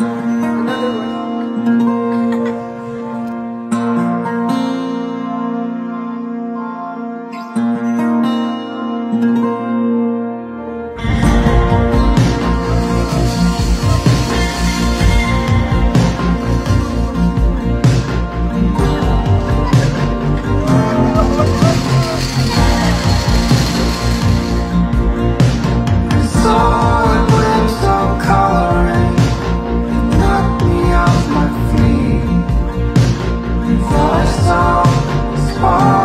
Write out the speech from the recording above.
Another one. Small